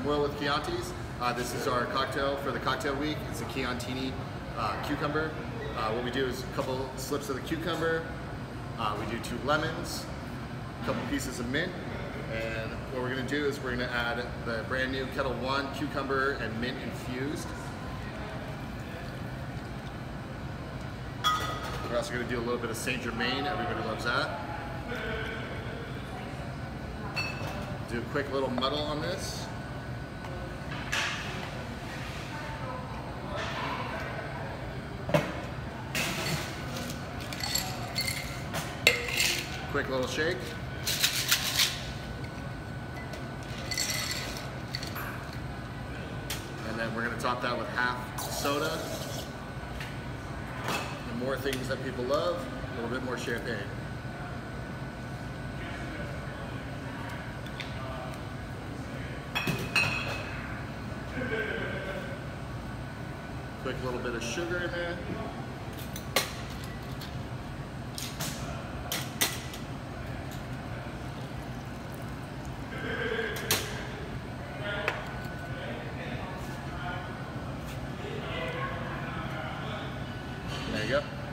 I'm Will with Kianti's. Uh, this is our cocktail for the cocktail week. It's a Kiantini uh, cucumber. Uh, what we do is a couple slips of the cucumber. Uh, we do two lemons, a couple pieces of mint, and what we're gonna do is we're gonna add the brand new Ketel One cucumber and mint infused. We're also gonna do a little bit of Saint Germain. Everybody loves that. Do a quick little muddle on this. Quick little shake. And then we're gonna top that with half soda. The more things that people love, a little bit more champagne. Quick little bit of sugar in there. go.